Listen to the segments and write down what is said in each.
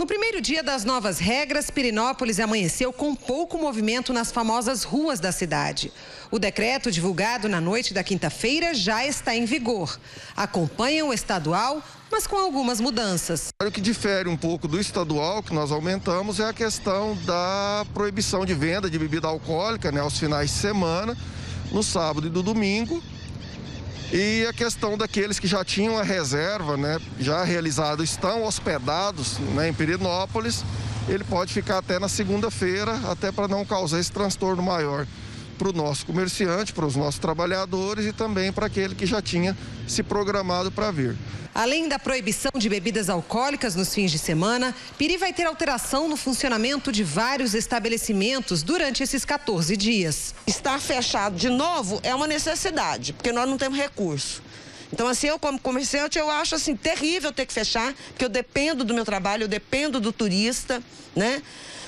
No primeiro dia das novas regras, Pirinópolis amanheceu com pouco movimento nas famosas ruas da cidade. O decreto divulgado na noite da quinta-feira já está em vigor. Acompanha o estadual, mas com algumas mudanças. O que difere um pouco do estadual, que nós aumentamos, é a questão da proibição de venda de bebida alcoólica né, aos finais de semana, no sábado e no domingo, e a questão daqueles que já tinham a reserva, né, já realizado, estão hospedados né, em Pirinópolis, ele pode ficar até na segunda-feira, até para não causar esse transtorno maior para o nosso comerciante, para os nossos trabalhadores e também para aquele que já tinha se programado para vir. Além da proibição de bebidas alcoólicas nos fins de semana, Piri vai ter alteração no funcionamento de vários estabelecimentos durante esses 14 dias. Estar fechado de novo é uma necessidade, porque nós não temos recurso. Então, assim, eu como comerciante, eu acho assim terrível ter que fechar, porque eu dependo do meu trabalho, eu dependo do turista, né?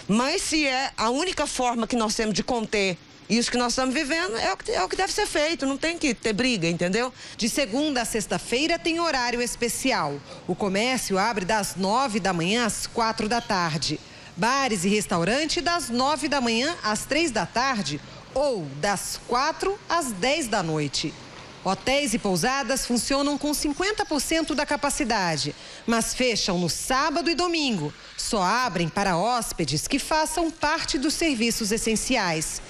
Mas se é a única forma que nós temos de conter isso que nós estamos vivendo é o, que, é o que deve ser feito, não tem que ter briga, entendeu? De segunda a sexta-feira tem horário especial. O comércio abre das nove da manhã às quatro da tarde. Bares e restaurante das nove da manhã às três da tarde ou das quatro às dez da noite. Hotéis e pousadas funcionam com 50% da capacidade, mas fecham no sábado e domingo. Só abrem para hóspedes que façam parte dos serviços essenciais.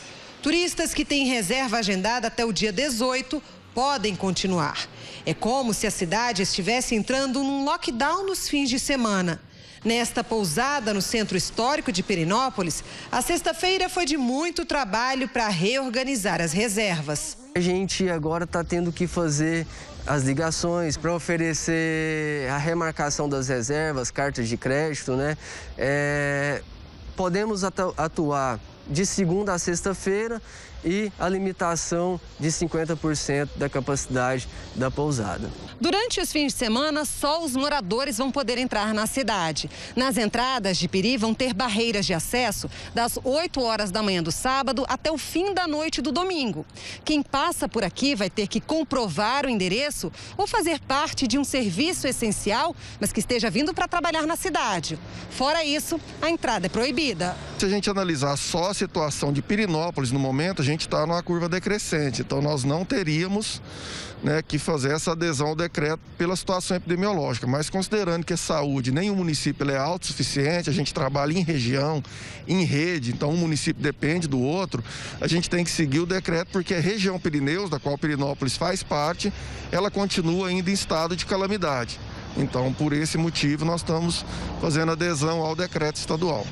Turistas que têm reserva agendada até o dia 18 podem continuar. É como se a cidade estivesse entrando num lockdown nos fins de semana. Nesta pousada no centro histórico de Perinópolis, a sexta-feira foi de muito trabalho para reorganizar as reservas. A gente agora está tendo que fazer as ligações para oferecer a remarcação das reservas, cartas de crédito, né? É, podemos atuar de segunda a sexta-feira e a limitação de 50% da capacidade da pousada. Durante os fins de semana, só os moradores vão poder entrar na cidade. Nas entradas de Piri vão ter barreiras de acesso das 8 horas da manhã do sábado até o fim da noite do domingo. Quem passa por aqui vai ter que comprovar o endereço ou fazer parte de um serviço essencial, mas que esteja vindo para trabalhar na cidade. Fora isso, a entrada é proibida. Se a gente analisar só a situação de Pirinópolis no momento, a gente está numa curva decrescente. Então, nós não teríamos né, que fazer essa adesão ao decreto pela situação epidemiológica. Mas considerando que a saúde, nem o município é autossuficiente, a gente trabalha em região, em rede, então um município depende do outro, a gente tem que seguir o decreto porque a região Pirineus, da qual Pirinópolis faz parte, ela continua ainda em estado de calamidade. Então, por esse motivo, nós estamos fazendo adesão ao decreto estadual.